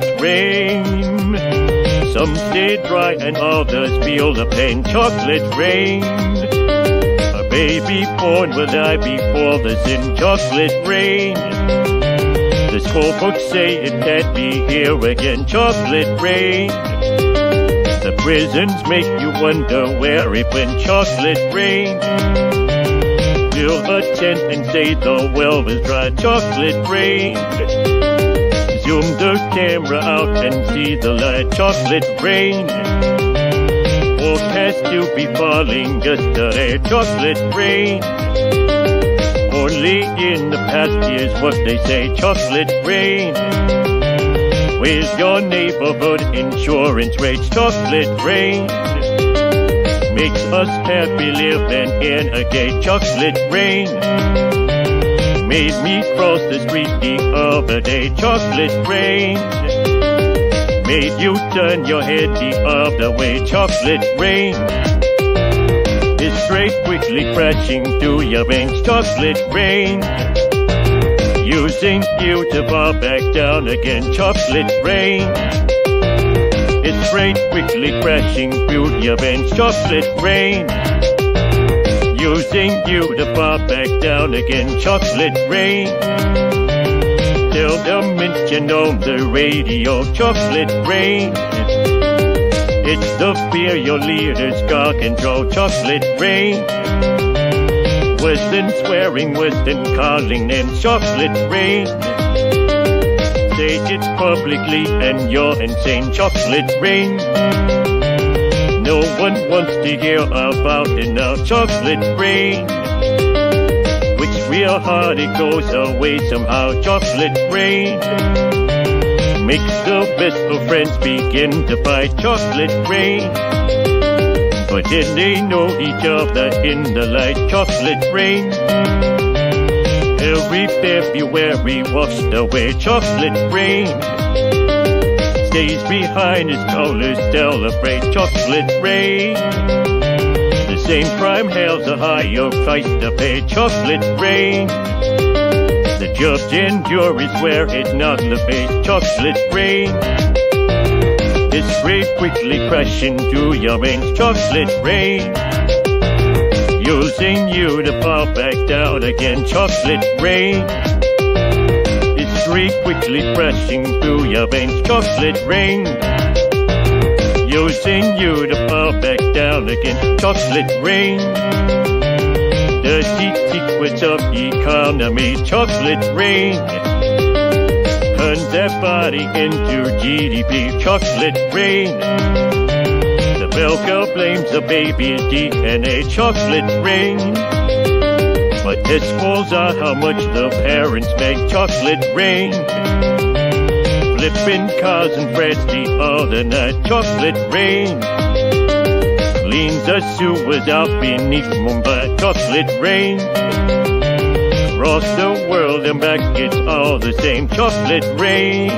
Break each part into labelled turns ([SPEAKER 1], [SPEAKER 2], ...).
[SPEAKER 1] it rain. Some stay dry and others feel the pain. Chocolate rain. A baby born will die before the sin. Chocolate rain. The scorebooks say it can't be here again. Chocolate rain. The prisons make you wonder where it went. Chocolate rain. Build a tent and say the well is dry. Chocolate rain. Zoom the camera out and see the light. Chocolate rain. Forecast to be falling yesterday. Chocolate rain. Only in the past years what they say. Chocolate rain. Where's your neighborhood insurance rates? Chocolate rain makes us happy living in a gay chocolate rain. Made me cross the street the other day, chocolate rain. Made you turn your head the other way, chocolate rain. Is straight quickly crashing through your veins, chocolate rain. Using you to fall back down again, chocolate rain. It's straight quickly crashing through your veins, chocolate rain. Using you to fall back down again, chocolate rain. Tell them mention on the radio, chocolate rain. It's the fear your leaders got control, chocolate rain. Western swearing, Western calling names, chocolate rain. Say it publicly and you're insane, chocolate rain. One wants to hear about in now, chocolate rain. Which real hard it goes away somehow, chocolate rain. Makes the best of friends begin to fight, chocolate rain. But then they know each other in the light, chocolate rain. Every February washed away, chocolate rain. Stays behind his colors, celebrate chocolate rain. The same crime hails a higher price to pay, chocolate rain. The and jury swear it not the face, chocolate rain. Rain quickly crashing through your veins, chocolate rain. Using you to fall back down again, chocolate rain. Rain quickly crashing through your veins, chocolate rain. Using you to fall back down again, chocolate rain. The secrets of economy, chocolate rain. Turn that body into GDP, chocolate rain. The milker blames the baby's DNA, chocolate rain. But this falls out how much the parents make, chocolate rain. Flipping cars and friends the other night, chocolate rain. Cleans the sewers out beneath Mumbai, chocolate rain. Across the world and back, it's all the same, chocolate rain.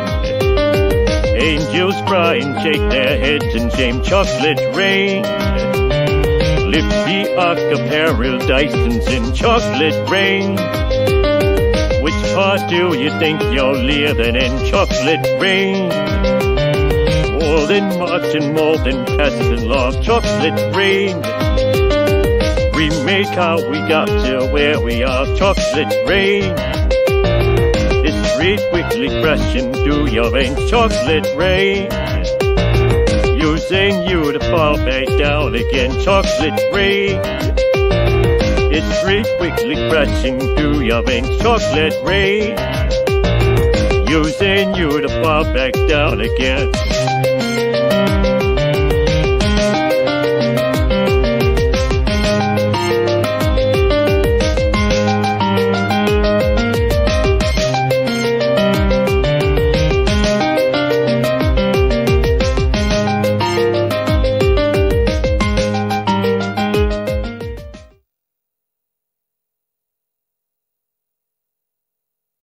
[SPEAKER 1] Angels cry and shake their heads in shame, chocolate rain. Lift the ark of paradise and chocolate rain. Which part do you think you're living in, chocolate rain? Marching, more than passing laws, chocolate rain. We make how we got to where we are, chocolate rain. It's rain quickly crashing through your veins, chocolate rain. Using you to fall back down again, chocolate rain. It's rain quickly crashing through your veins, chocolate rain. Using you to fall back down again.